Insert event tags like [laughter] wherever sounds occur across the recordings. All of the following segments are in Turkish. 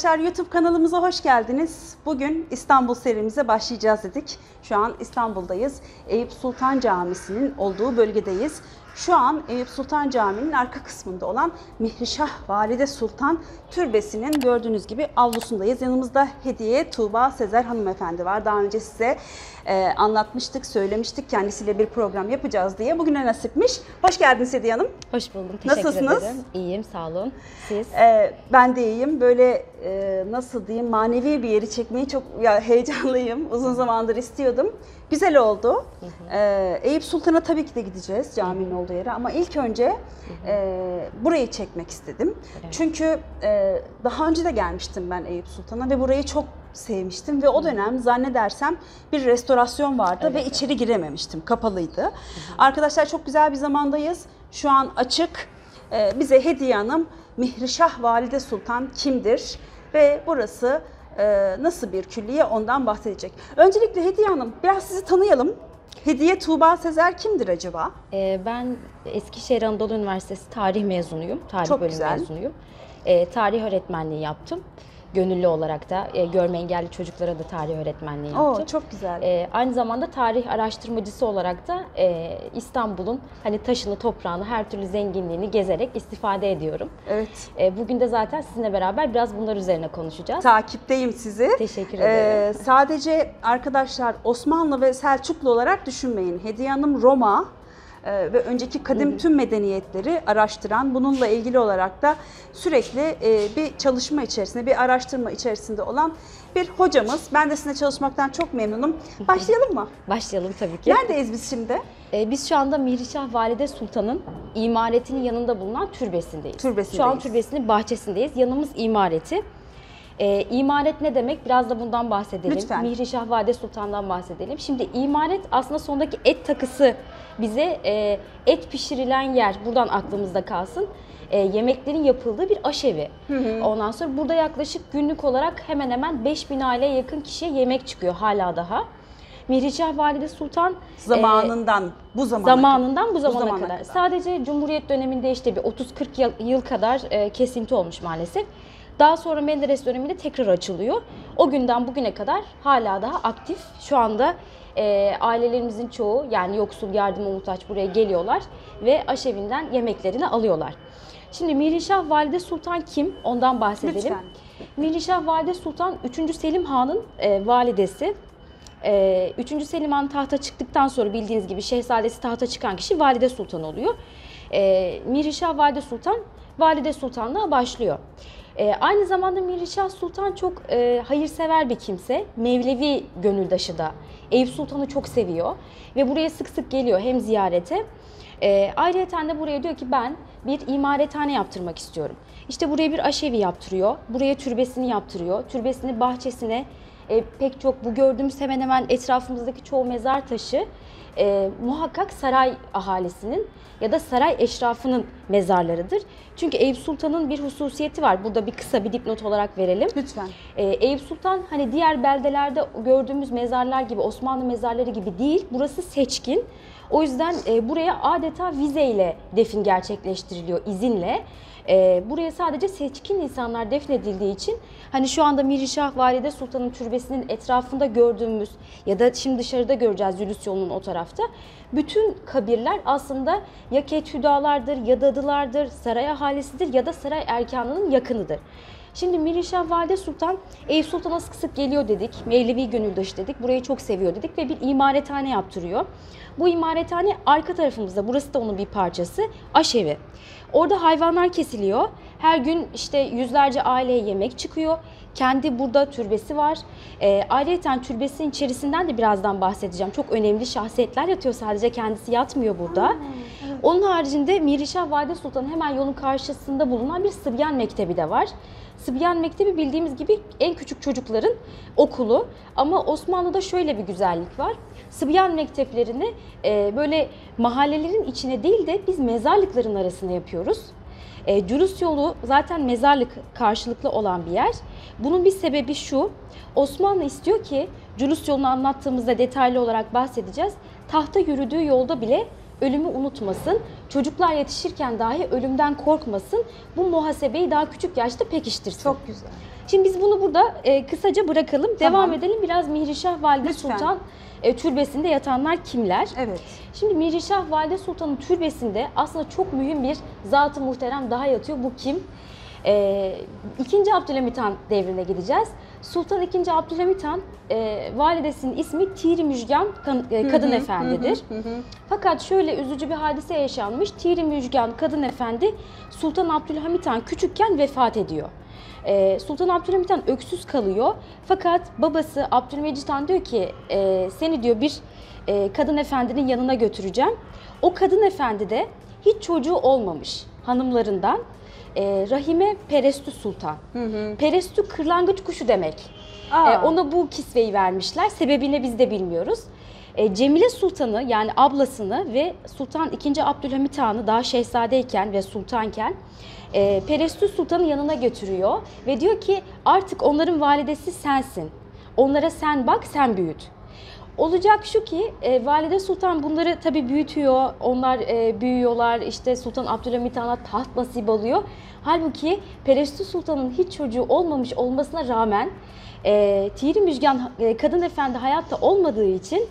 Arkadaşlar YouTube kanalımıza hoş geldiniz. Bugün İstanbul serimize başlayacağız dedik. Şu an İstanbul'dayız. Eyüp Sultan Camisi'nin olduğu bölgedeyiz. Şu an Eyüp Sultan Camii'nin arka kısmında olan Mihrişah Valide Sultan Türbesi'nin gördüğünüz gibi avlusundayız. Yanımızda Hediye Tuğba Sezer hanımefendi var. Daha önce size e, anlatmıştık, söylemiştik kendisiyle bir program yapacağız diye. Bugüne nasipmiş. Hoş geldiniz Hediye Hanım. Hoş buldum. Teşekkür Nasılsınız? ederim. İyiyim, sağ olun. Siz? Ee, ben de iyiyim. Böyle e, nasıl diyeyim manevi bir yeri çekmeyi çok ya, heyecanlıyım. Uzun zamandır istiyordum. Güzel oldu. Ee, Eyüp Sultan'a tabii ki de gideceğiz caminin olduğu yere ama ilk önce e, burayı çekmek istedim. Evet. Çünkü e, daha önce de gelmiştim ben Eyüp Sultan'a ve burayı çok sevmiştim ve o dönem zannedersem bir restorasyon vardı ve içeri girememiştim. Kapalıydı. Arkadaşlar çok güzel bir zamandayız. Şu an açık. Ee, bize Hediye Hanım Mihrişah Valide Sultan kimdir ve burası nasıl bir külliye ondan bahsedecek. Öncelikle Hediye Hanım biraz sizi tanıyalım. Hediye Tuğba Sezer kimdir acaba? Ee, ben Eskişehir Anadolu Üniversitesi tarih mezunuyum. Tarih Çok bölümü güzel. mezunuyum. Ee, tarih öğretmenliği yaptım. Gönüllü olarak da e, görme engelli çocuklara da tarih öğretmenliği yaptım. Oo çok güzel. Ee, aynı zamanda tarih araştırmacısı olarak da e, İstanbul'un hani taşını, toprağını, her türlü zenginliğini gezerek istifade ediyorum. evet. E, bugün de zaten sizinle beraber biraz bunlar üzerine konuşacağız. Takipteyim sizi. Teşekkür Ee, ederim. sadece arkadaşlar Osmanlı ve Selçuklu olarak düşünmeyin. Hediye Hanım Roma e, ve önceki kadim tüm medeniyetleri araştıran, bununla ilgili olarak da sürekli e, bir çalışma içerisinde, bir araştırma içerisinde olan bir hocamız. Ben de sizinle çalışmaktan çok memnunum. Başlayalım mı? Başlayalım tabii ki. Neredeyiz biz şimdi? Ee, biz şu anda Mihrişah Valide Sultan'ın imaretinin yanında bulunan türbesindeyiz. Türbesindeyiz. Şu an türbesinin bahçesindeyiz. Yanımız imareti. Ee, imaret ne demek? Biraz da bundan bahsedelim. Lütfen. Mihrişah Valide Sultan'dan bahsedelim. Şimdi imaret aslında sondaki et takısı bize e, et pişirilen yer buradan aklımızda kalsın. E, yemeklerin yapıldığı bir aşevi. Ondan sonra burada yaklaşık günlük olarak hemen hemen 5000 aileye yakın kişiye yemek çıkıyor hala daha. Mihrişah Valide Sultan e, Zamanından, bu zamana zamanından bu zamana, zamana kadar. kadar. Sadece Cumhuriyet döneminde işte bir 30-40 yıl, yıl kadar e, kesinti olmuş maalesef. Daha sonra Menderes döneminde tekrar açılıyor. O günden bugüne kadar hala daha aktif. Şu anda e, ailelerimizin çoğu yani yoksul yardıma muhtaç buraya geliyorlar ve aşevinden yemeklerini alıyorlar. Şimdi Mirişah Valide Sultan kim? Ondan bahsedelim. Lütfen. Mirişah Valide Sultan 3. Selim Han'ın e, validesi. Ee, 3. Selim Han tahta çıktıktan sonra bildiğiniz gibi şehzadesi tahta çıkan kişi Valide Sultan oluyor. Ee, Mirişah Valide Sultan Valide Sultan'la başlıyor. Ee, aynı zamanda Mirişah Sultan çok e, hayırsever bir kimse. Mevlevi gönüldaşı da. Eyüp Sultan'ı çok seviyor ve buraya sık sık geliyor hem ziyarete. E, ayrıca de buraya diyor ki ben bir imarethane yaptırmak istiyorum. İşte buraya bir aşevi yaptırıyor. Buraya türbesini yaptırıyor. Türbesini bahçesine e, pek çok bu gördüğümüz hemen hemen etrafımızdaki çoğu mezar taşı e, muhakkak saray ahalisinin ya da saray eşrafının mezarlarıdır. Çünkü Eyüp Sultan'ın bir hususiyeti var. Burada bir kısa bir dipnot olarak verelim. Lütfen. Ee, Eyüp Sultan hani diğer beldelerde gördüğümüz mezarlar gibi Osmanlı mezarları gibi değil. Burası seçkin. O yüzden e, buraya adeta vizeyle defin gerçekleştiriliyor izinle. E, buraya sadece seçkin insanlar defnedildiği için hani şu anda Mirişah Valide Sultan'ın türbesinin etrafında gördüğümüz ya da şimdi dışarıda göreceğiz Yunus yolunun o tarafta. Bütün kabirler aslında ya Kethüdalardır ya dadılardır, saray ahalisidir ya da saray erkanının yakınıdır. Şimdi Mirişah Valide Sultan, Eyüp Sultan'a sık sık geliyor dedik. Mevlevi gönüldaşı dedik. Burayı çok seviyor dedik ve bir imarethane yaptırıyor. Bu imarethane arka tarafımızda, burası da onun bir parçası, aşevi. Orada hayvanlar kesiliyor. Her gün işte yüzlerce aileye yemek çıkıyor. Kendi burada türbesi var. E, ayrıca türbesinin içerisinden de birazdan bahsedeceğim. Çok önemli şahsiyetler yatıyor sadece kendisi yatmıyor burada. Onun haricinde Mirişah Valide Sultan'ın hemen yolun karşısında bulunan bir Sıbyan Mektebi de var. Sıbyan Mektebi bildiğimiz gibi en küçük çocukların okulu. Ama Osmanlı'da şöyle bir güzellik var. Sıbyan mekteplerini e, böyle mahallelerin içine değil de biz mezarlıkların arasına yapıyoruz. E, Culus yolu zaten mezarlık karşılıklı olan bir yer. Bunun bir sebebi şu. Osmanlı istiyor ki Culus yolunu anlattığımızda detaylı olarak bahsedeceğiz. Tahta yürüdüğü yolda bile ölümü unutmasın. Çocuklar yetişirken dahi ölümden korkmasın. Bu muhasebeyi daha küçük yaşta pekiştirsin. Çok güzel. Şimdi biz bunu burada e, kısaca bırakalım. Tamam. Devam edelim. Biraz Mihrişah Valide Lütfen. Sultan e, türbesinde yatanlar kimler? Evet. Şimdi Mihrişah Valide Sultan'ın türbesinde aslında çok mühim bir zat-ı muhterem daha yatıyor. Bu kim? Ee, ikinci Abdülhamit Han devrine gideceğiz. Sultan II. Abdülhamit Han e, validesinin ismi Tiri Müjgan kan- e, Kadın Efendidir. Fakat şöyle üzücü bir hadise yaşanmış. Tiri Müjgan Kadın Efendi Sultan Abdülhamit Han küçükken vefat ediyor. Ee, Sultan Abdülhamit Han öksüz kalıyor. Fakat babası Abdülmecit Han diyor ki e, seni diyor bir e, kadın efendinin yanına götüreceğim. O kadın efendi de hiç çocuğu olmamış hanımlarından e, Rahime Perestü Sultan. Perestü kırlangıç kuşu demek. Aa. E, ona bu kisveyi vermişler. Sebebini biz de bilmiyoruz. E, Cemile Sultan'ı yani ablasını ve Sultan II. Abdülhamit Han'ı daha şehzadeyken ve sultanken e, Perestü Sultan'ın yanına götürüyor ve diyor ki artık onların validesi sensin. Onlara sen bak, sen büyüt. Olacak şu ki e, Valide Sultan bunları tabii büyütüyor. Onlar e, büyüyorlar. İşte Sultan Abdülhamit Han'a taht nasip oluyor. Halbuki Perestü Sultan'ın hiç çocuğu olmamış olmasına rağmen e, Tiri Müjgan e, kadın efendi hayatta olmadığı için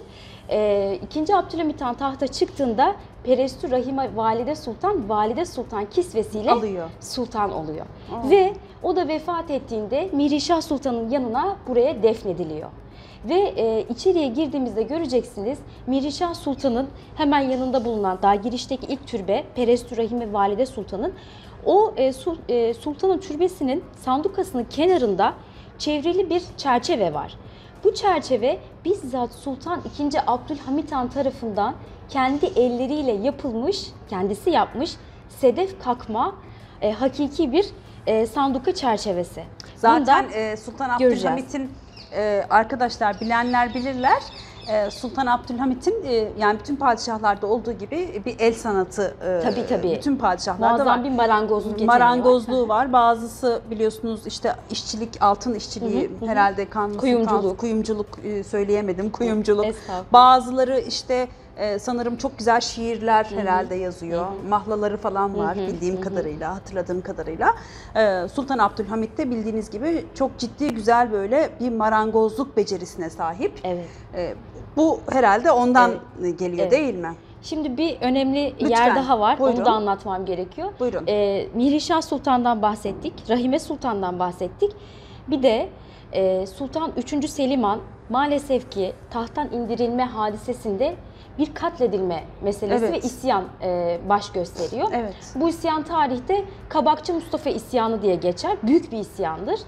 e, 2. Abdülhamit Han tahta çıktığında Perestü Rahime Valide Sultan Valide Sultan kisvesiyle Alıyor. sultan oluyor. Aa. Ve o da vefat ettiğinde Mirişah Sultan'ın yanına buraya defnediliyor. Ve e, içeriye girdiğimizde göreceksiniz Mirişah Sultan'ın hemen yanında bulunan daha girişteki ilk türbe Perestü Rahime Valide Sultan'ın o e, sul- e, sultanın türbesinin sandukasının kenarında çevrili bir çerçeve var. Bu çerçeve bizzat Sultan II. Abdülhamit Han tarafından kendi elleriyle yapılmış, kendisi yapmış sedef kakma e, hakiki bir e, sanduka çerçevesi. Zaten Bundan- e, Sultan. Abdülhamit'in e, arkadaşlar bilenler bilirler. E, Sultan Abdülhamit'in e, yani bütün padişahlarda olduğu gibi bir el sanatı e, Tabii, tabii. bütün padişahlarda var. muazzam bir marangozluk yeteneği var. Marangozluğu var. Bazısı biliyorsunuz işte işçilik, altın işçiliği herhalde kanun Kuyumculuk. kuyumculuk e, söyleyemedim. Kuyumculuk. Bazıları işte e, sanırım çok güzel şiirler herhalde yazıyor. Mahlaları falan var bildiğim kadarıyla, hatırladığım kadarıyla. E, Sultan Abdülhamit de bildiğiniz gibi çok ciddi güzel böyle bir marangozluk becerisine sahip. Evet. E, bu herhalde ondan geliyor Evet. değil mi? Şimdi bir önemli Lütfen, yer daha var. buyurun. Onu da anlatmam gerekiyor. Buyurun. Ee, Mihrişah Sultan'dan bahsettik. Rahime Sultan'dan bahsettik. Bir de e, Sultan 3. Selim Han maalesef ki tahttan indirilme hadisesinde bir katledilme meselesi Evet. ve isyan e, baş gösteriyor. Evet. Bu isyan tarihte Kabakçı Mustafa isyanı diye geçer. Büyük bir isyandır.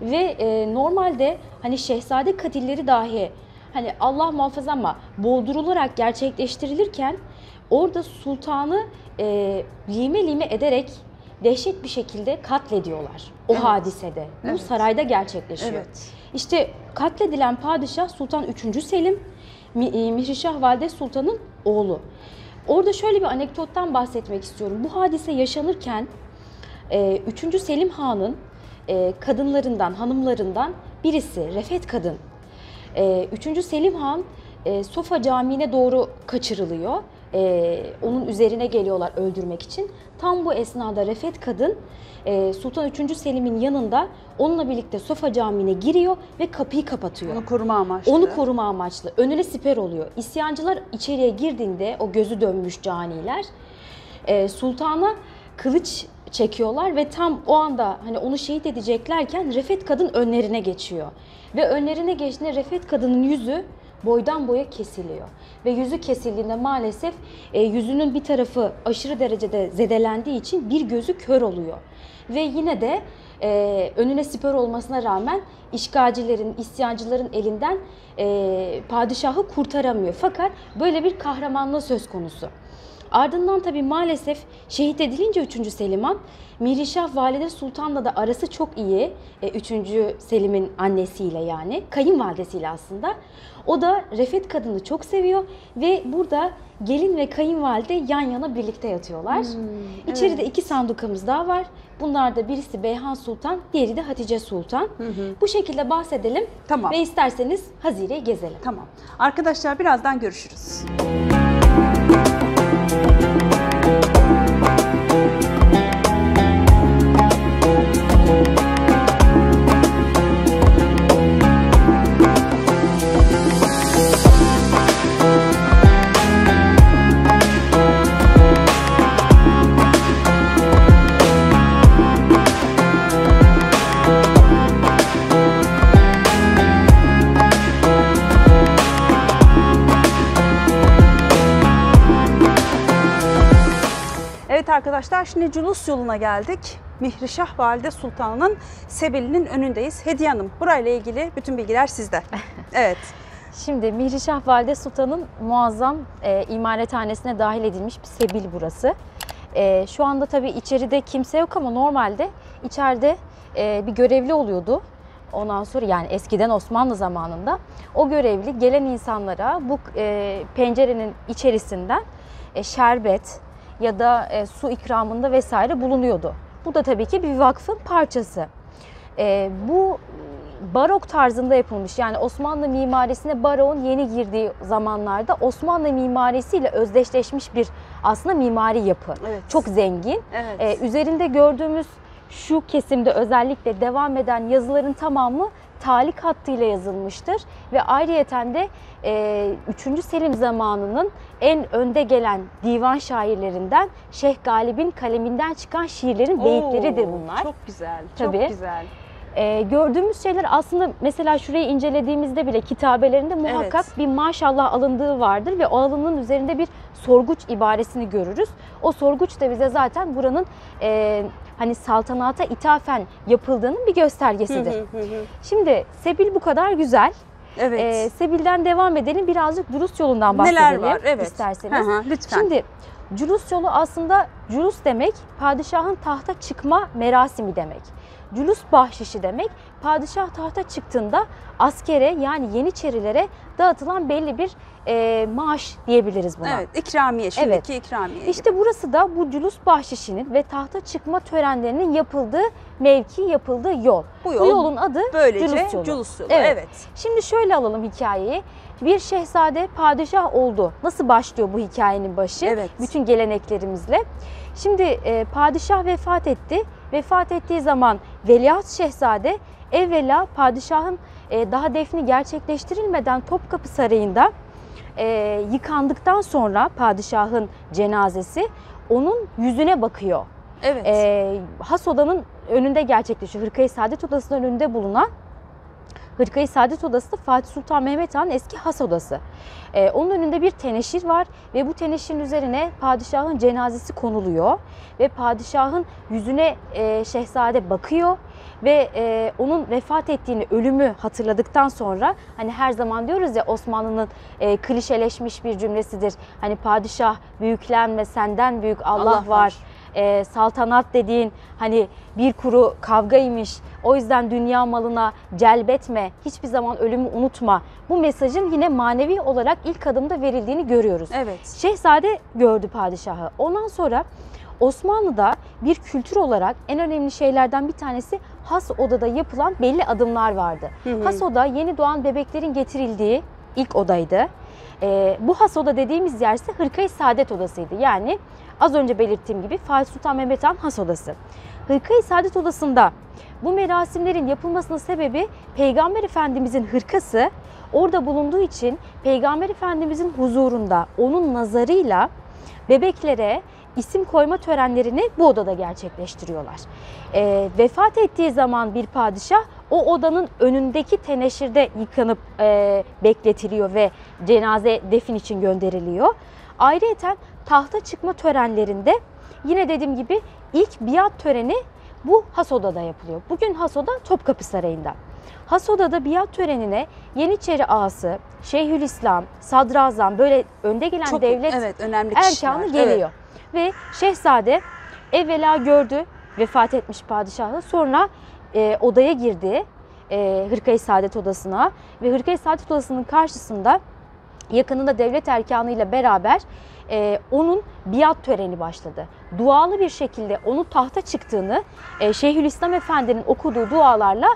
Ve e, normalde hani şehzade katilleri dahi hani Allah muhafaza ama boğdurularak gerçekleştirilirken orada sultanı e, lime lime ederek dehşet bir şekilde katlediyorlar o Evet. hadisede. Bu Evet. sarayda gerçekleşiyor. Evet. İşte katledilen padişah Sultan 3. Selim, Mihrişah Valide Sultan'ın oğlu. Orada şöyle bir anekdottan bahsetmek istiyorum. Bu hadise yaşanırken 3. Selim Han'ın e, kadınlarından, hanımlarından birisi Refet Kadın. 3. Selim Han e, Sofa Camii'ne doğru kaçırılıyor. E, onun üzerine geliyorlar öldürmek için. Tam bu esnada Refet Kadın e, Sultan 3. Selim'in yanında onunla birlikte Sofa Camii'ne giriyor ve kapıyı kapatıyor. Onu koruma amaçlı. Onu koruma amaçlı. Önüne siper oluyor. İsyancılar içeriye girdiğinde o gözü dönmüş caniler e, sultana kılıç çekiyorlar ve tam o anda hani onu şehit edeceklerken Refet kadın önlerine geçiyor. Ve önlerine geçtiğinde Refet kadının yüzü boydan boya kesiliyor. Ve yüzü kesildiğinde maalesef e, yüzünün bir tarafı aşırı derecede zedelendiği için bir gözü kör oluyor. Ve yine de e, önüne siper olmasına rağmen işgalcilerin, isyancıların elinden e, padişahı kurtaramıyor. Fakat böyle bir kahramanlığı söz konusu. Ardından tabi maalesef şehit edilince 3. Selimhan, Mirişah Valide Sultan'la da arası çok iyi. 3. Selim'in annesiyle yani, kayınvalidesiyle aslında. O da Refet kadını çok seviyor ve burada gelin ve kayınvalide yan yana birlikte yatıyorlar. Hmm, İçeride iki sandukamız daha var. Bunlar da birisi Beyhan Sultan, diğeri de Hatice Sultan. Bu şekilde bahsedelim Tamam. ve isterseniz Hazire'yi gezelim. Tamam. Arkadaşlar birazdan görüşürüz. Evet arkadaşlar şimdi Culus yoluna geldik. Mihrişah Valide Sultan'ın Sebil'inin önündeyiz. Hediye Hanım burayla ilgili bütün bilgiler sizde. [laughs] Evet. Şimdi Mihrişah Valide Sultan'ın muazzam e, imarethanesine dahil edilmiş bir sebil burası. E, şu anda tabii içeride kimse yok ama normalde içeride e, bir görevli oluyordu. Ondan sonra yani eskiden Osmanlı zamanında o görevli gelen insanlara bu e, pencerenin içerisinden e, şerbet ya da e, su ikramında vesaire bulunuyordu. Bu da tabii ki bir vakfın parçası. E, bu barok tarzında yapılmış. Yani Osmanlı mimarisine barokun yeni girdiği zamanlarda Osmanlı mimarisiyle özdeşleşmiş bir aslında mimari yapı. Evet. Çok zengin. Evet. Ee, üzerinde gördüğümüz şu kesimde özellikle devam eden yazıların tamamı talik hattıyla yazılmıştır ve ayrıyeten de e, 3. Selim zamanının en önde gelen divan şairlerinden Şeyh Galip'in kaleminden çıkan şiirlerin beyitleridir Oo, bunlar. Çok güzel. Tabii. Çok güzel. Ee, gördüğümüz şeyler aslında mesela şurayı incelediğimizde bile kitabelerinde muhakkak Evet. bir maşallah alındığı vardır ve o alının üzerinde bir sorguç ibaresini görürüz. O sorguç da bize zaten buranın e, hani saltanata ithafen yapıldığının bir göstergesidir. Hı hı hı hı. Şimdi Sebil bu kadar güzel. Evet. Ee, Sebil'den devam edelim. Birazcık Durus yolundan bahsedelim Neler var? Evet. isterseniz. Hı hı, lütfen. Şimdi Culus yolu aslında Culus demek padişahın tahta çıkma merasimi demek. Culus bahşişi demek padişah tahta çıktığında askere yani yeniçerilere dağıtılan belli bir e, maaş diyebiliriz buna. Evet, ikramiye, şimdiki ikramiye. gibi. İşte burası da bu Culus bahşişinin ve tahta çıkma törenlerinin yapıldığı mevki, yapıldığı yol. Bu Bu, yol yolun adı böylece Culus yolu. Culus yolu. Evet. Evet. Şimdi şöyle alalım hikayeyi. Bir şehzade padişah oldu. Nasıl başlıyor bu hikayenin başı? Evet. Bütün geleneklerimizle. Şimdi e, padişah vefat etti. Vefat ettiği zaman veliaht şehzade evvela padişahın e, daha defni gerçekleştirilmeden Topkapı Sarayı'nda e, yıkandıktan sonra padişahın cenazesi onun yüzüne bakıyor. Evet. E, has odanın önünde gerçekleşiyor. Hırkayı Saadet Odası'nın önünde bulunan Hırkayı Saadet Odası da Fatih Sultan Mehmet Han'ın eski has odası. Ee, onun önünde bir teneşir var ve bu teneşirin üzerine padişahın cenazesi konuluyor. Ve padişahın yüzüne e, şehzade bakıyor ve e, onun vefat ettiğini, ölümü hatırladıktan sonra hani her zaman diyoruz ya Osmanlı'nın e, klişeleşmiş bir cümlesidir. Hani padişah büyüklenme senden büyük Allah, Allah var. var. E, saltanat dediğin hani bir kuru kavgaymış. O yüzden dünya malına celbetme, hiçbir zaman ölümü unutma. Bu mesajın yine manevi olarak ilk adımda verildiğini görüyoruz. evet. Şehzade gördü padişahı. Ondan sonra Osmanlı'da bir kültür olarak en önemli şeylerden bir tanesi has odada yapılan belli adımlar vardı. Hı hı. Has oda yeni doğan bebeklerin getirildiği ilk odaydı. Ee, bu has oda dediğimiz yer ise Hırkayı Saadet Odası'ydı. Yani az önce belirttiğim gibi Fatih Sultan Mehmet Han has odası. Hırkayı Saadet Odası'nda bu merasimlerin yapılmasının sebebi Peygamber Efendimizin hırkası orada bulunduğu için Peygamber Efendimizin huzurunda onun nazarıyla bebeklere isim koyma törenlerini bu odada gerçekleştiriyorlar. E, vefat ettiği zaman bir padişah o odanın önündeki teneşirde yıkanıp e, bekletiliyor ve cenaze defin için gönderiliyor. Ayrıca tahta çıkma törenlerinde yine dediğim gibi ilk biat töreni bu Hasoda'da yapılıyor. Bugün Hasoda Topkapı Sarayı'nda. Hasoda'da biat törenine Yeniçeri ağası, Şeyhülislam, Sadrazam böyle önde gelen Çok devlet evet önemli kişiler. erkanı geliyor. Ve şehzade evvela gördü vefat etmiş padişahı sonra e, odaya girdi e, Hırkayı Saadet odasına ve Hırkayı Saadet odasının karşısında yakınında devlet erkanıyla beraber e, onun biat töreni başladı. Dualı bir şekilde onun tahta çıktığını e, Şeyhülislam Efendi'nin okuduğu dualarla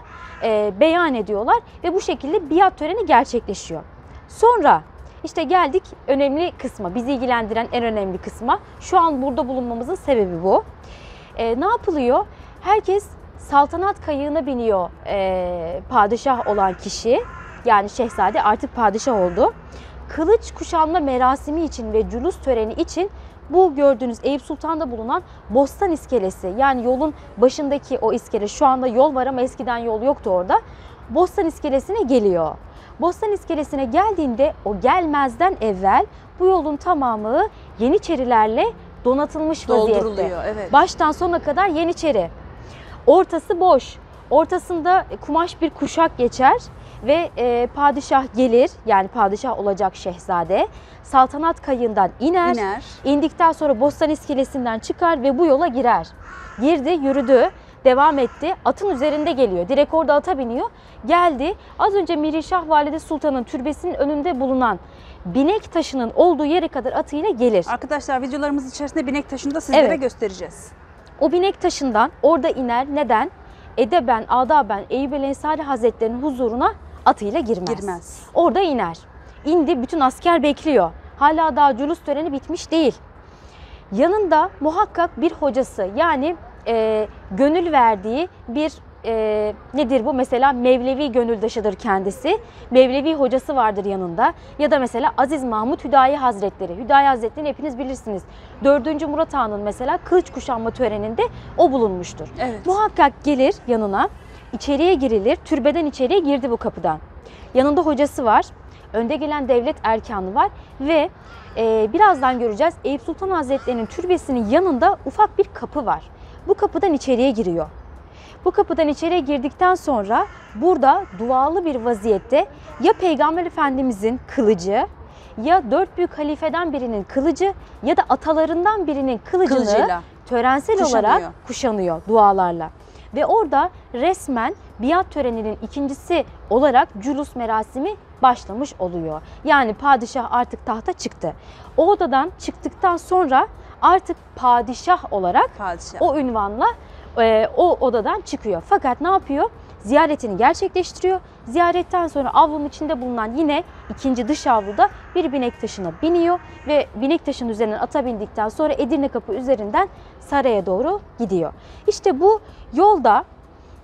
e, beyan ediyorlar ve bu şekilde biat töreni gerçekleşiyor. Sonra işte geldik önemli kısma, bizi ilgilendiren en önemli kısma. Şu an burada bulunmamızın sebebi bu. E, ne yapılıyor? Herkes saltanat kayığına biniyor e, padişah olan kişi. Yani şehzade artık padişah oldu. Kılıç kuşanma merasimi için ve cülus töreni için bu gördüğünüz Eyüp Sultan'da bulunan Bostan iskelesi yani yolun başındaki o iskele şu anda yol var ama eskiden yol yoktu orada. Bostan iskelesine geliyor. Bostan iskelesine geldiğinde o gelmezden evvel bu yolun tamamı Yeniçerilerle donatılmış vaziyette. Evet. Baştan sona kadar Yeniçeri. Ortası boş. Ortasında kumaş bir kuşak geçer ve e, padişah gelir yani padişah olacak şehzade saltanat kayığından iner. İner. İndikten sonra Bostan iskelesinden çıkar ve bu yola girer. Girdi, yürüdü, devam etti. Atın üzerinde geliyor. Direkt orada ata biniyor. Geldi. Az önce Mirişah Valide Sultan'ın türbesinin önünde bulunan binek taşının olduğu yere kadar atıyla gelir. Arkadaşlar videolarımız içerisinde binek taşını da sizlere Evet. göstereceğiz. O binek taşından orada iner. Neden? Edeben, adaben Eyüp el Ensari Hazretleri'nin huzuruna atıyla girmez. Girmez. Orada iner. İndi, bütün asker bekliyor. Hala daha cülus töreni bitmiş değil. Yanında muhakkak bir hocası yani e, gönül verdiği bir e, nedir bu? Mesela Mevlevi gönüldaşıdır kendisi. Mevlevi hocası vardır yanında. Ya da mesela Aziz Mahmut Hüdayi Hazretleri. Hüdayi Hazretleri'ni hepiniz bilirsiniz. 4. Murat Han'ın mesela kılıç kuşanma töreninde o bulunmuştur. Evet. Muhakkak gelir yanına, içeriye girilir. Türbeden içeriye girdi bu kapıdan. Yanında hocası var, önde gelen devlet erkanı var ve e, birazdan göreceğiz Eyüp Sultan Hazretleri'nin türbesinin yanında ufak bir kapı var. Bu kapıdan içeriye giriyor. Bu kapıdan içeriye girdikten sonra burada dualı bir vaziyette ya Peygamber Efendimizin kılıcı ya dört büyük halifeden birinin kılıcı ya da atalarından birinin kılıcını Kılıcıyla. törensel Kuşanıyor. olarak kuşanıyor dualarla. Ve orada resmen biat töreninin ikincisi olarak cülus merasimi başlamış oluyor. Yani padişah artık tahta çıktı. O odadan çıktıktan sonra artık padişah olarak Padişah. o ünvanla e, o odadan çıkıyor. Fakat ne yapıyor? Ziyaretini gerçekleştiriyor. Ziyaretten sonra avlunun içinde bulunan yine ikinci dış avluda bir binek taşına biniyor ve binek taşının üzerinden ata bindikten sonra Edirne Kapı üzerinden saraya doğru gidiyor. İşte bu yolda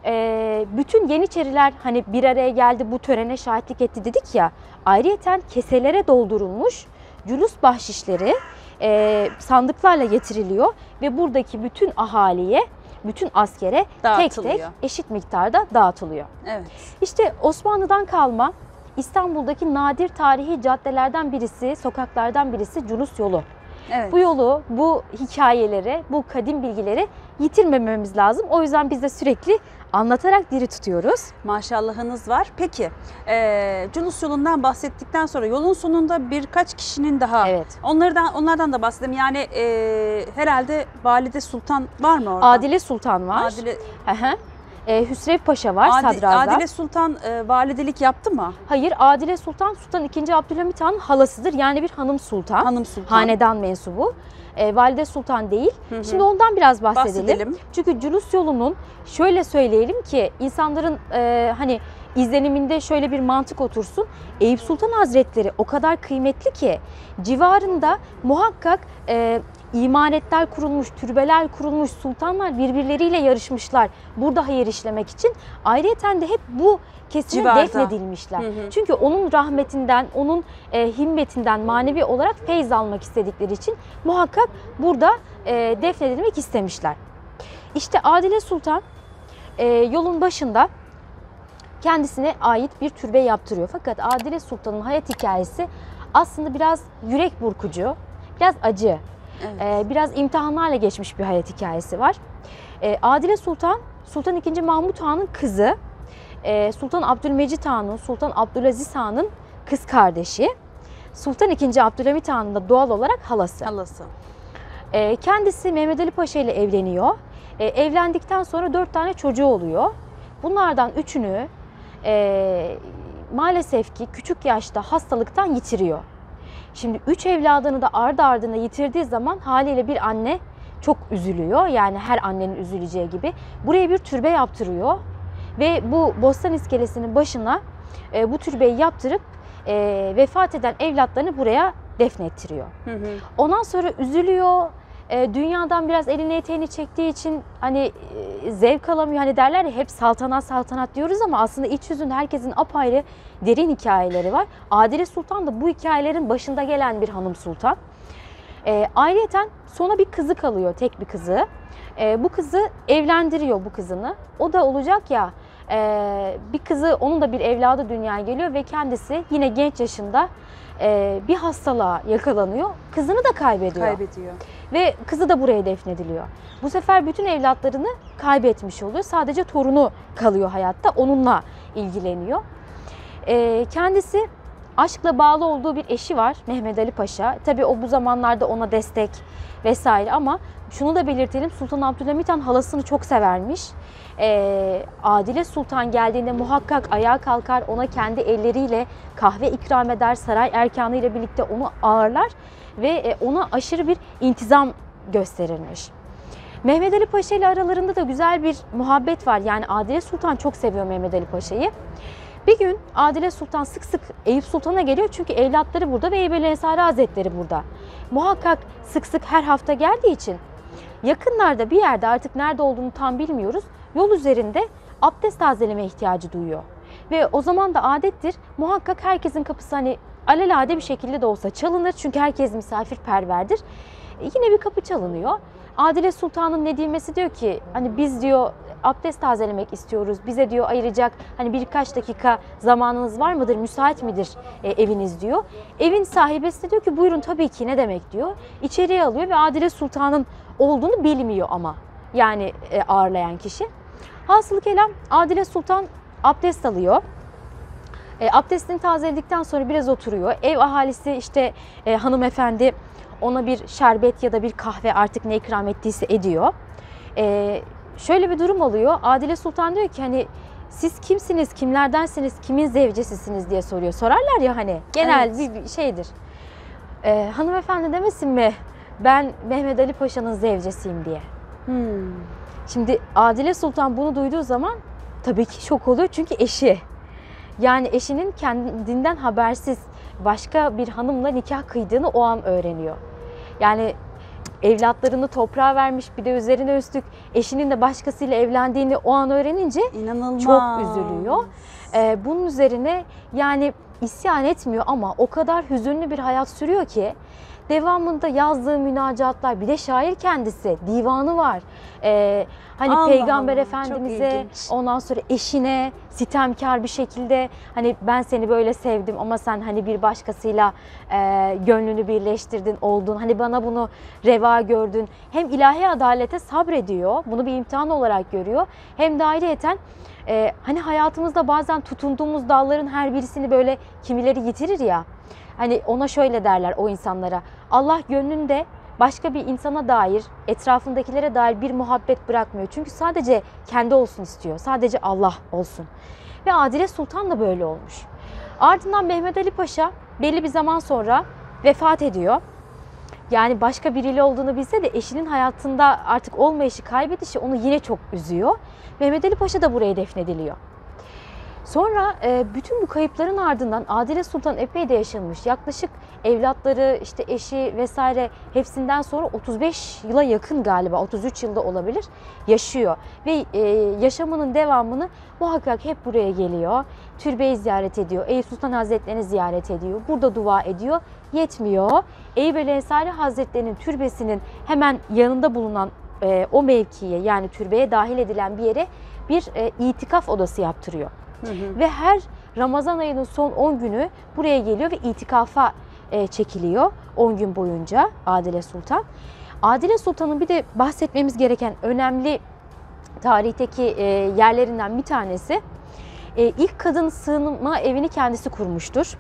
e, bütün Yeniçeriler hani bir araya geldi bu törene şahitlik etti dedik ya ayrıyeten keselere doldurulmuş cülus bahşişleri e, sandıklarla getiriliyor ve buradaki bütün ahaliye, bütün askere tek tek eşit miktarda dağıtılıyor. Evet. İşte Osmanlı'dan kalma İstanbul'daki nadir tarihi caddelerden birisi, sokaklardan birisi Culus yolu. Evet. Bu yolu, bu hikayeleri, bu kadim bilgileri yitirmememiz lazım. O yüzden biz de sürekli anlatarak diri tutuyoruz. Maşallahınız var. Peki, e, Culus yolundan bahsettikten sonra yolun sonunda birkaç kişinin daha Evet. onlardan onlardan da bahsedelim. Yani e, herhalde Valide Sultan var mı orada? Adile Sultan var. Adile, Hı Ee, Hüsrev Paşa var, Adi- sadrazam. Adile Sultan e, validelik yaptı mı? Hayır, Adile Sultan Sultan II. Abdülhamit Han'ın halasıdır. Yani bir hanım sultan. Hanım Sultan. Hanedan mensubu. Ee, Valide Sultan değil. Hı hı. Şimdi ondan biraz bahsedelim. bahsedelim. Çünkü Culus yolunun şöyle söyleyelim ki insanların e, hani izleniminde şöyle bir mantık otursun. Eyüp Sultan Hazretleri o kadar kıymetli ki civarında muhakkak e, imanetler kurulmuş, türbeler kurulmuş, sultanlar birbirleriyle yarışmışlar burada hayır işlemek için. Ayrıca de hep bu kesime Civarda. defnedilmişler. Hı hı. Çünkü onun rahmetinden, onun e, himmetinden manevi olarak feyz almak istedikleri için muhakkak burada e, defnedilmek istemişler. İşte Adile Sultan e, yolun başında kendisine ait bir türbe yaptırıyor. Fakat Adile Sultan'ın hayat hikayesi aslında biraz yürek burkucu, biraz acı, Evet. e, biraz imtihanlarla geçmiş bir hayat hikayesi var. E, Adile Sultan, Sultan II. Mahmut Han'ın kızı, e, Sultan Abdülmecit Han'ın, Sultan Abdülaziz Han'ın kız kardeşi. Sultan II. Abdülhamit Han'ın da doğal olarak halası. Halası. E, kendisi Mehmet Ali Paşa ile evleniyor. E, evlendikten sonra dört tane çocuğu oluyor. Bunlardan üçünü e, maalesef ki küçük yaşta hastalıktan yitiriyor. Şimdi üç evladını da ardı ardına yitirdiği zaman haliyle bir anne çok üzülüyor. Yani her annenin üzüleceği gibi. Buraya bir türbe yaptırıyor ve bu bostan iskelesinin başına e, bu türbeyi yaptırıp e, vefat eden evlatlarını buraya defnettiriyor. Hı hı. Ondan sonra üzülüyor. E, dünyadan biraz elini eteğini çektiği için hani e, zevk alamıyor. Hani derler ya hep saltanat saltanat diyoruz ama aslında iç yüzünde herkesin apayrı derin hikayeleri var. Adile Sultan da bu hikayelerin başında gelen bir hanım sultan. E, ayrıyeten sonra bir kızı kalıyor, tek bir kızı. E, bu kızı evlendiriyor bu kızını. O da olacak ya e, bir kızı, onun da bir evladı dünyaya geliyor ve kendisi yine genç yaşında e, bir hastalığa yakalanıyor. Kızını da kaybediyor. Kaybediyor. Ve kızı da buraya defnediliyor. Bu sefer bütün evlatlarını kaybetmiş oluyor. Sadece torunu kalıyor hayatta. Onunla ilgileniyor. Ee, kendisi aşkla bağlı olduğu bir eşi var Mehmet Ali Paşa. Tabii o bu zamanlarda ona destek vesaire ama şunu da belirtelim Sultan Abdülhamit Han halasını çok severmiş. Ee, Adile Sultan geldiğinde muhakkak ayağa kalkar ona kendi elleriyle kahve ikram eder saray erkanı ile birlikte onu ağırlar ve e, ona aşırı bir intizam gösterirmiş. Mehmet Ali Paşa ile aralarında da güzel bir muhabbet var. Yani Adile Sultan çok seviyor Mehmet Ali Paşa'yı. Bir gün Adile Sultan sık sık Eyüp Sultan'a geliyor çünkü evlatları burada ve Eybeli Ensari Hazretleri burada. Muhakkak sık sık her hafta geldiği için yakınlarda bir yerde artık nerede olduğunu tam bilmiyoruz. Yol üzerinde abdest tazeleme ihtiyacı duyuyor. Ve o zaman da adettir muhakkak herkesin kapısı hani alelade bir şekilde de olsa çalınır. Çünkü herkes misafirperverdir. E, yine bir kapı çalınıyor. Adile Sultan'ın Nedimesi diyor ki hani biz diyor abdest tazelemek istiyoruz. Bize diyor ayıracak hani birkaç dakika zamanınız var mıdır? Müsait midir e, eviniz diyor. Evin sahibesi de diyor ki buyurun tabii ki ne demek diyor. İçeriye alıyor ve Adile Sultan'ın olduğunu bilmiyor ama. Yani e, ağırlayan kişi. Hasılı kelam Adile Sultan abdest alıyor. E, abdestini tazeledikten sonra biraz oturuyor. Ev ahalisi işte e, hanımefendi ona bir şerbet ya da bir kahve artık ne ikram ettiyse ediyor. E, şöyle bir durum oluyor. Adile Sultan diyor ki hani siz kimsiniz, kimlerdensiniz, kimin zevcesisiniz diye soruyor. Sorarlar ya hani genel Evet. bir, bir şeydir. E, hanımefendi demesin mi ben Mehmet Ali Paşa'nın zevcesiyim diye. Hmm. Şimdi Adile Sultan bunu duyduğu zaman tabii ki şok oluyor çünkü eşi. Yani eşinin kendinden habersiz başka bir hanımla nikah kıydığını o an öğreniyor. Yani evlatlarını toprağa vermiş bir de üzerine üstlük eşinin de başkasıyla evlendiğini o an öğrenince İnanılmaz. çok üzülüyor. Ee, bunun üzerine yani isyan etmiyor ama o kadar hüzünlü bir hayat sürüyor ki devamında yazdığı münacatlar bir de şair kendisi divanı var. Ee, hani Allah Peygamber Allah, Efendimiz'e ondan sonra eşine sitemkar bir şekilde hani ben seni böyle sevdim ama sen hani bir başkasıyla e, gönlünü birleştirdin oldun. Hani bana bunu reva gördün. Hem ilahi adalete sabrediyor. Bunu bir imtihan olarak görüyor. Hem de ayrıyeten e, hani hayatımızda bazen tutunduğumuz dalların her birisini böyle kimileri yitirir ya. Hani ona şöyle derler o insanlara. Allah gönlünde başka bir insana dair, etrafındakilere dair bir muhabbet bırakmıyor. Çünkü sadece kendi olsun istiyor. Sadece Allah olsun. Ve Adile Sultan da böyle olmuş. Ardından Mehmet Ali Paşa belli bir zaman sonra vefat ediyor. Yani başka biriyle olduğunu bilse de eşinin hayatında artık olmayışı, kaybedişi onu yine çok üzüyor. Mehmet Ali Paşa da buraya defnediliyor. Sonra e, bütün bu kayıpların ardından Adile Sultan epey de yaşamış. Yaklaşık evlatları, işte eşi vesaire hepsinden sonra 35 yıla yakın galiba 33 yılda olabilir yaşıyor. Ve e, yaşamının devamını muhakkak hep buraya geliyor. Türbeyi ziyaret ediyor. Eyüp Sultan Hazretleri'ni ziyaret ediyor. Burada dua ediyor. Yetmiyor. Eyüp Ensari Hazretleri'nin türbesinin hemen yanında bulunan e, o mevkiye yani türbeye dahil edilen bir yere bir itikaf odası yaptırıyor. Hı. Ve her Ramazan ayının son 10 günü buraya geliyor ve itikafa e, çekiliyor 10 gün boyunca Adile Sultan. Adile Sultan'ın bir de bahsetmemiz gereken önemli tarihteki e, yerlerinden bir tanesi e, ilk kadın sığınma evini kendisi kurmuştur.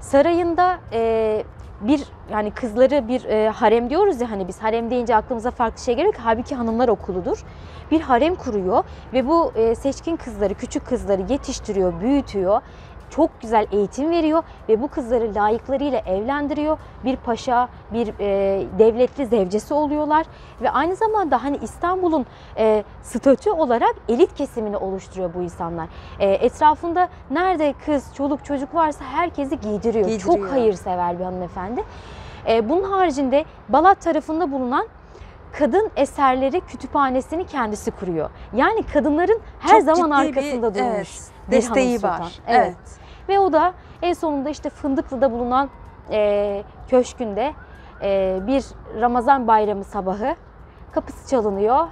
Sarayında e, bir yani kızları bir e, harem diyoruz ya hani biz harem deyince aklımıza farklı şey geliyor ki halbuki hanımlar okuludur. Bir harem kuruyor ve bu e, seçkin kızları, küçük kızları yetiştiriyor, büyütüyor. Çok güzel eğitim veriyor ve bu kızları layıklarıyla evlendiriyor. Bir paşa, bir e, devletli zevcesi oluyorlar ve aynı zamanda hani İstanbul'un e, statü olarak elit kesimini oluşturuyor bu insanlar. E, etrafında nerede kız, çoluk, çocuk varsa herkesi giydiriyor. Giydiriyor. Çok hayırsever bir hanımefendi. E, bunun haricinde Balat tarafında bulunan kadın eserleri kütüphanesini kendisi kuruyor. Yani kadınların her Çok zaman ciddi bir, arkasında durmuş. evet, bir desteği var. Evet. Evet. Ve o da en sonunda işte Fındıklı'da bulunan e, köşkünde e, bir Ramazan bayramı sabahı kapısı çalınıyor.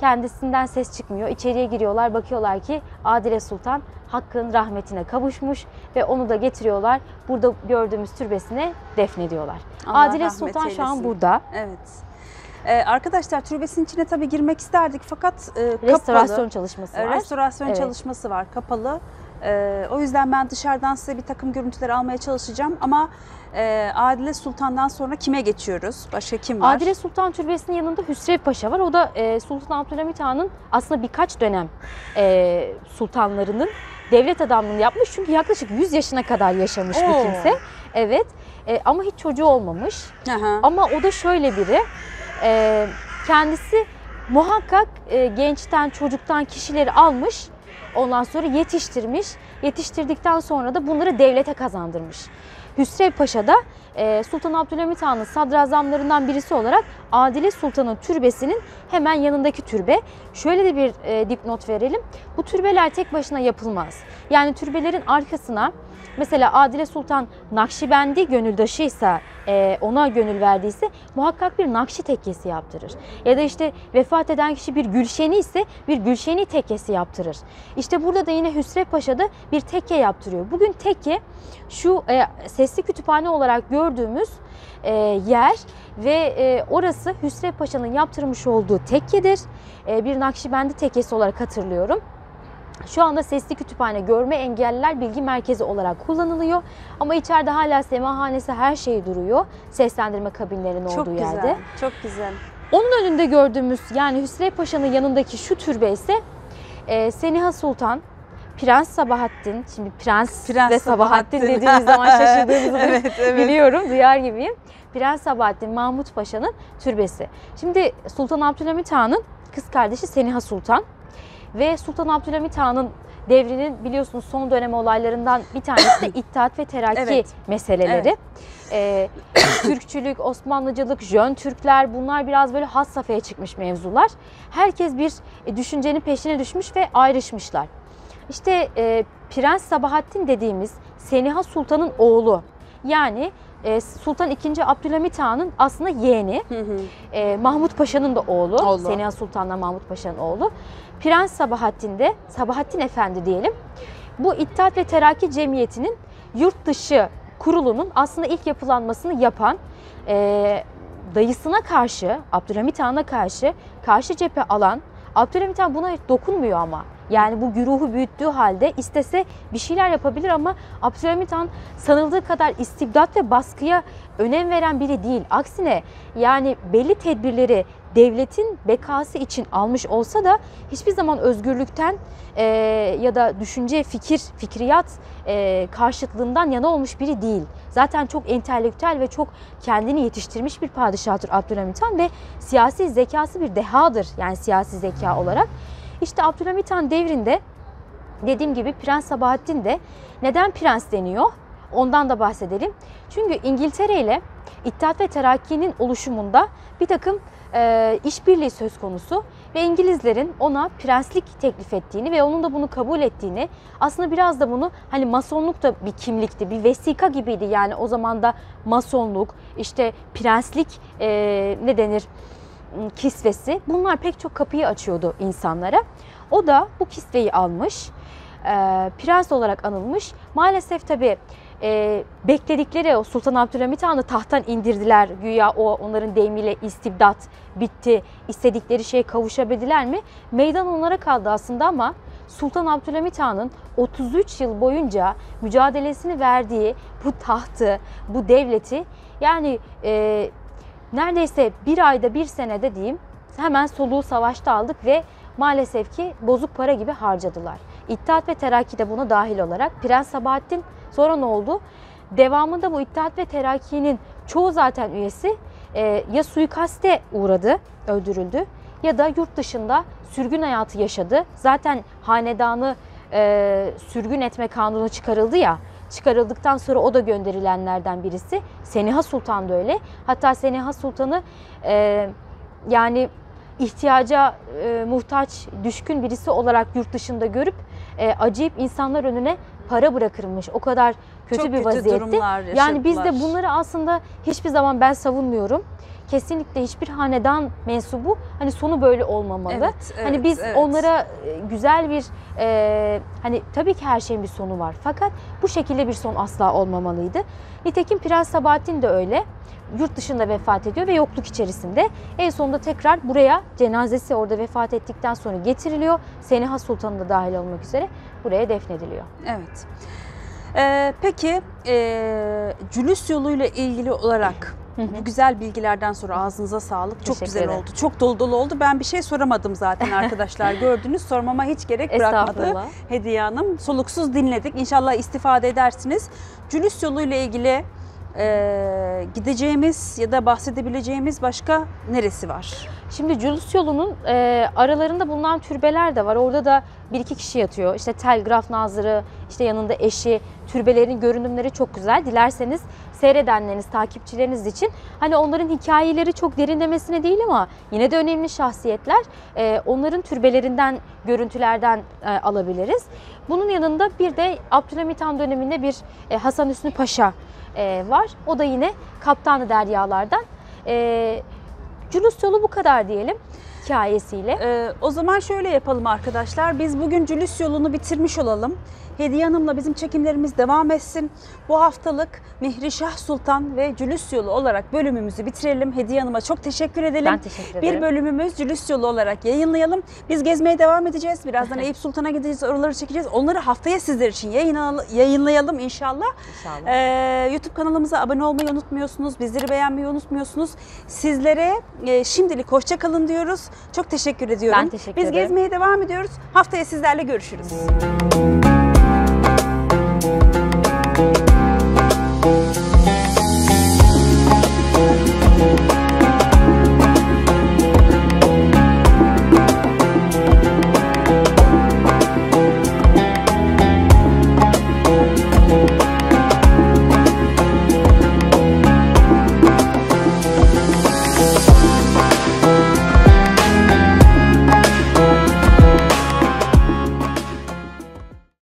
Kendisinden ses çıkmıyor. İçeriye giriyorlar bakıyorlar ki Adile Sultan Hakk'ın rahmetine kavuşmuş ve onu da getiriyorlar. Burada gördüğümüz türbesine defnediyorlar. Allah Adile Sultan şu an eylesin. burada. Evet. Ee, arkadaşlar türbesinin içine tabii girmek isterdik fakat e, Restorasyon kapalı. çalışması E, var. Restorasyon Evet. çalışması var, kapalı. E, o yüzden ben dışarıdan size bir takım görüntüler almaya çalışacağım ama e, Adile Sultan'dan sonra kime geçiyoruz? Başka kim var? Adile Sultan Türbesi'nin yanında Hüsrev Paşa var. O da e, Sultan Abdülhamit Han'ın aslında birkaç dönem e, sultanlarının devlet adamlığını yapmış. Çünkü yaklaşık 100 yaşına kadar yaşamış bir Oo. kimse. Evet. E, ama hiç çocuğu olmamış. Aha. Ama o da şöyle biri. e, kendisi muhakkak e, gençten, çocuktan kişileri almış. Ondan sonra yetiştirmiş. Yetiştirdikten sonra da bunları devlete kazandırmış. Hüsrev Paşa da e, Sultan Abdülhamit Han'ın sadrazamlarından birisi olarak Adile Sultan'ın türbesinin hemen yanındaki türbe. Şöyle de bir e, dipnot verelim. Bu türbeler tek başına yapılmaz. Yani türbelerin arkasına mesela Adile Sultan Nakşibendi gönüldaşıysa e, ona gönül verdiyse muhakkak bir Nakşi tekkesi yaptırır. Ya da işte vefat eden kişi bir Gülşeni ise bir Gülşeni tekkesi yaptırır. İşte burada da yine Hüsrev Paşa'da bir tekke yaptırıyor. Bugün tekke şu e, sesli kütüphane olarak gördüğümüz e, yer ve e, orası Hüsrev Paşa'nın yaptırmış olduğu tekkedir. E, bir Nakşibendi tekkesi olarak hatırlıyorum. Şu anda sesli kütüphane görme engelliler bilgi merkezi olarak kullanılıyor. Ama içeride hala semahanesi her şey duruyor. Seslendirme kabinlerinin çok olduğu güzel. yerde. Çok güzel. Onun önünde gördüğümüz yani Hüsrev Paşa'nın yanındaki şu türbe ise e, Seniha Sultan, Prens Sabahattin, şimdi Prens, Prens ve Sabahattin, Sabahattin. dediğimiz zaman şaşırdığımızı [laughs] Evet, evet. biliyorum, duyar gibiyim. Prens Sabahattin Mahmut Paşa'nın türbesi. Şimdi Sultan Abdülhamit Han'ın kız kardeşi Seniha Sultan ve Sultan Abdülhamit Han'ın devrinin biliyorsunuz son dönem olaylarından bir tanesi de [coughs] İttihat ve Terakki Evet. meseleleri. Ee, [coughs] Türkçülük, Osmanlıcılık, Jön Türkler bunlar biraz böyle has safhaya çıkmış mevzular. Herkes bir e, düşüncenin peşine düşmüş ve ayrışmışlar. İşte e, Prens Sabahattin dediğimiz Seniha Sultan'ın oğlu. Yani e, Sultan II. Abdülhamit Han'ın aslında yeğeni. Hı hı. E, Mahmut Paşa'nın da oğlu. Oğlu. Seniha Sultan'la Mahmut Paşa'nın oğlu. Prens Sabahattin de, Sabahattin Efendi diyelim. Bu İttihat ve Terakki Cemiyeti'nin yurt dışı kurulunun aslında ilk yapılanmasını yapan e, dayısına karşı, Abdülhamit Han'a karşı karşı cephe alan, Abdülhamit Han buna dokunmuyor ama. Yani bu güruhu büyüttüğü halde istese bir şeyler yapabilir ama Abdülhamit Han sanıldığı kadar istibdat ve baskıya önem veren biri değil. Aksine yani belli tedbirleri devletin bekası için almış olsa da hiçbir zaman özgürlükten e, ya da düşünce, fikir, fikriyat e, karşıtlığından yana olmuş biri değil. Zaten çok entelektüel ve çok kendini yetiştirmiş bir padişahtır Abdülhamit Han ve siyasi zekası bir dehadır yani siyasi zeka olarak. İşte Abdülhamit Han devrinde dediğim gibi Prens Sabahattin de neden prens deniyor? Ondan da bahsedelim. Çünkü İngiltere ile İttihat ve Terakki'nin oluşumunda bir takım e, işbirliği söz konusu ve İngilizlerin ona prenslik teklif ettiğini ve onun da bunu kabul ettiğini aslında biraz da bunu hani masonluk da bir kimlikti, bir vesika gibiydi yani o zaman da masonluk, işte prenslik e, ne denir m, kisvesi bunlar pek çok kapıyı açıyordu insanlara. O da bu kisveyi almış, e, prens olarak anılmış. Maalesef tabii e, bekledikleri o Sultan Abdülhamit Han'ı tahttan indirdiler. Güya o onların deyimiyle istibdat bitti. istedikleri şeye kavuşabildiler mi? Meydan onlara kaldı aslında ama Sultan Abdülhamit Han'ın 33 yıl boyunca mücadelesini verdiği bu tahtı, bu devleti yani e, neredeyse bir ayda bir senede diyeyim hemen soluğu savaşta aldık ve maalesef ki bozuk para gibi harcadılar. İttihat ve Terakki de buna dahil olarak Prens Sabahattin sonra ne oldu? Devamında bu İttihat ve Terakki'nin çoğu zaten üyesi e, ya suikaste uğradı, öldürüldü ya da yurt dışında sürgün hayatı yaşadı. Zaten hanedanı e, sürgün etme kanunu çıkarıldı ya. Çıkarıldıktan sonra o da gönderilenlerden birisi. Seniha Sultan da öyle. Hatta Seniha Sultan'ı e, yani ihtiyaca e, muhtaç, düşkün birisi olarak yurt dışında görüp e, acıyıp insanlar önüne para bırakırmış. O kadar kötü Çok bir kötü durumlar Yani biz de bunları aslında hiçbir zaman ben savunmuyorum. Kesinlikle hiçbir hanedan mensubu hani sonu böyle olmamalı. Evet, hani evet, biz evet. onlara e, güzel bir e, hani tabii ki her şeyin bir sonu var. Fakat bu şekilde bir son asla olmamalıydı. Nitekim Prens Sabahattin de öyle. Yurt dışında vefat ediyor ve yokluk içerisinde. En sonunda tekrar buraya cenazesi orada vefat ettikten sonra getiriliyor. Seniha Sultanı da dahil olmak üzere buraya defnediliyor. Evet. Ee, peki e, cülüs yoluyla ilgili olarak bu güzel bilgilerden sonra ağzınıza sağlık. Çok Teşekkür güzel ederim. oldu. Çok dolu dolu oldu. Ben bir şey soramadım zaten [laughs] arkadaşlar. Gördünüz sormama hiç gerek bırakmadı. Hediye Hanım. Soluksuz dinledik. İnşallah istifade edersiniz. Cülüs yoluyla ilgili e, gideceğimiz ya da bahsedebileceğimiz başka neresi var? Şimdi Culus yolunun e, aralarında bulunan türbeler de var. Orada da bir iki kişi yatıyor. İşte telgraf nazırı, işte yanında eşi, türbelerin görünümleri çok güzel. Dilerseniz seyredenleriniz, takipçileriniz için hani onların hikayeleri çok derinlemesine değil ama yine de önemli şahsiyetler. E, onların türbelerinden, görüntülerden e, alabiliriz. Bunun yanında bir de Abdülhamit Han döneminde bir e, Hasan Hüsnü Paşa e, var. O da yine Kaptanı Deryalardan. E, Culus yolu bu kadar diyelim hikayesiyle. Ee, o zaman şöyle yapalım arkadaşlar. Biz bugün Cülüs yolunu bitirmiş olalım. Hediye Hanım'la bizim çekimlerimiz devam etsin. Bu haftalık Mihrişah Sultan ve Cülüs yolu olarak bölümümüzü bitirelim. Hediye Hanım'a çok teşekkür edelim. Ben teşekkür ederim. Bir bölümümüz Cülüs yolu olarak yayınlayalım. Biz gezmeye devam edeceğiz. Birazdan Eyüp Sultan'a gideceğiz. Oraları çekeceğiz. Onları haftaya sizler için yayınla- yayınlayalım inşallah. İnşallah. Ee, YouTube kanalımıza abone olmayı unutmuyorsunuz. Bizleri beğenmeyi unutmuyorsunuz. Sizlere e, şimdilik hoşça kalın diyoruz. Çok teşekkür ediyorum. Ben teşekkür ederim. Biz gezmeye devam ediyoruz. Haftaya sizlerle görüşürüz. Müzik